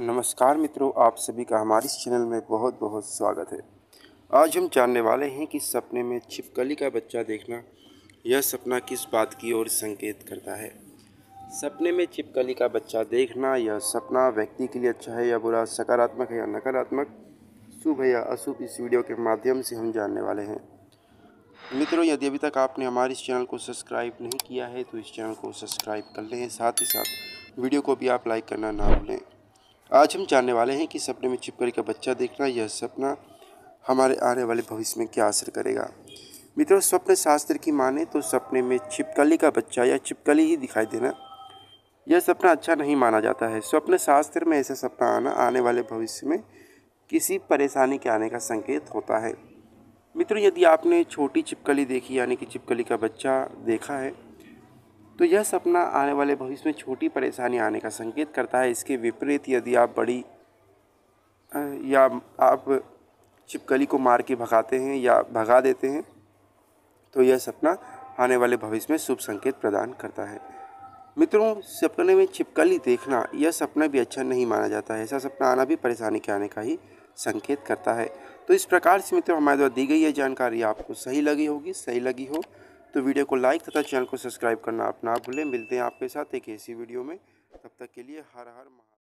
नमस्कार मित्रों, आप सभी का हमारे इस चैनल में बहुत बहुत स्वागत है। आज हम जानने वाले हैं कि सपने में छिपकली का बच्चा देखना, यह सपना किस बात की ओर संकेत करता है? सपने में छिपकली का बच्चा देखना, यह सपना व्यक्ति के लिए अच्छा है या बुरा, सकारात्मक है या नकारात्मक, शुभ है या अशुभ, इस वीडियो के माध्यम से हम जानने वाले हैं। मित्रों, यदि अभी तक आपने हमारे इस चैनल को सब्सक्राइब नहीं किया है तो इस चैनल को सब्सक्राइब कर लें। साथ ही साथ, वीडियो को भी आप लाइक करना ना भूलें। आज हम जानने वाले हैं कि सपने में छिपकली का बच्चा देखना, यह सपना हमारे आने वाले भविष्य में क्या असर करेगा। मित्रों, स्वप्न शास्त्र की माने तो सपने में छिपकली का बच्चा या छिपकली ही दिखाई देना, यह सपना अच्छा नहीं माना जाता है। स्वप्न शास्त्र में ऐसा सपना आना, आने वाले भविष्य में किसी परेशानी के आने का संकेत होता है। मित्रों, यदि आपने छोटी छिपकली देखी, यानी कि छिपकली का बच्चा देखा है तो यह सपना आने वाले भविष्य में छोटी परेशानी आने का संकेत करता है। इसके विपरीत यदि आप बड़ी या आप छिपकली को मार के भगाते हैं या भगा देते हैं तो यह सपना आने वाले भविष्य में शुभ संकेत प्रदान करता है। मित्रों, सपने में छिपकली देखना, यह सपना भी अच्छा नहीं माना जाता है। ऐसा सपना आना भी परेशानी के आने का ही संकेत करता है। तो इस प्रकार से मित्रों, हमारे द्वारा दी गई यह जानकारी आपको सही लगी होगी, सही लगी हो तो वीडियो को लाइक तथा चैनल को सब्सक्राइब करना आप ना भूलें। मिलते हैं आपके साथ एक ऐसी वीडियो में। तब तक के लिए हर हर महा